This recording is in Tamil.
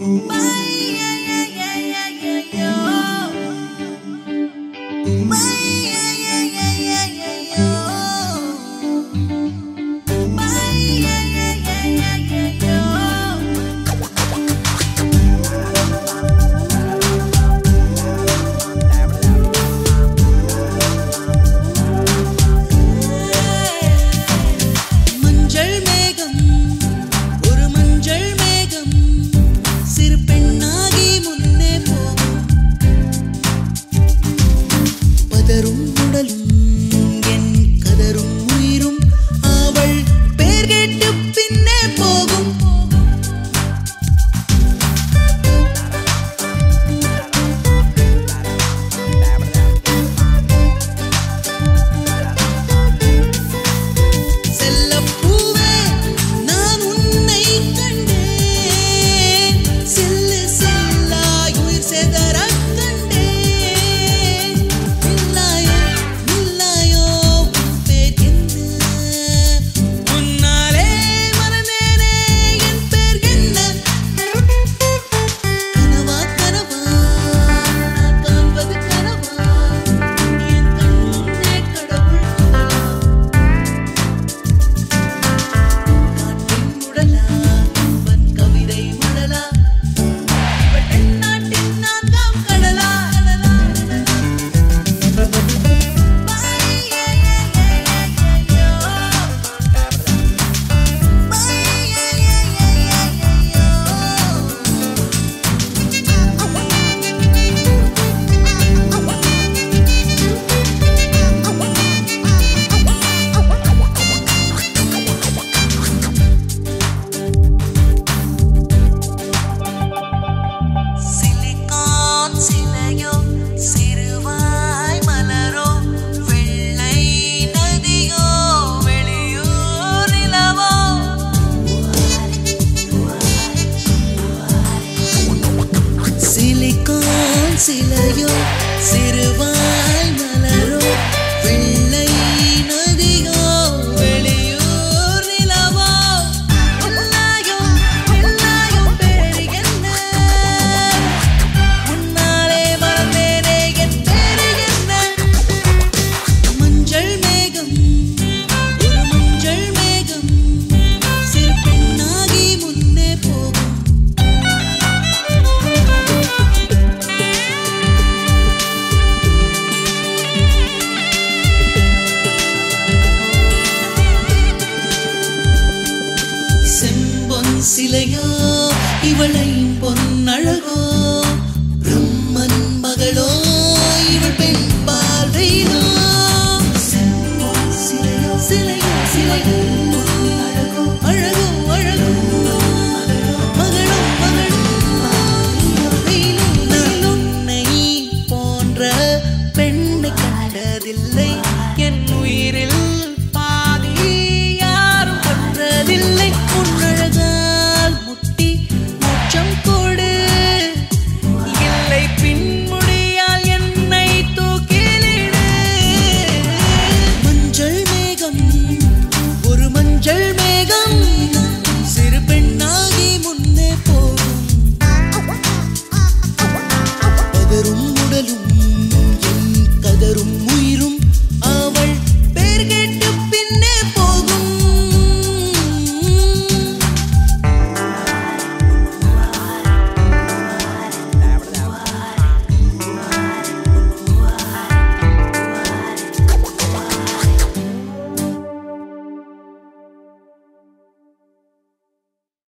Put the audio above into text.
白夜。சிலையோ சிறுவான் சிலையா இவளை பொன்னழகோ.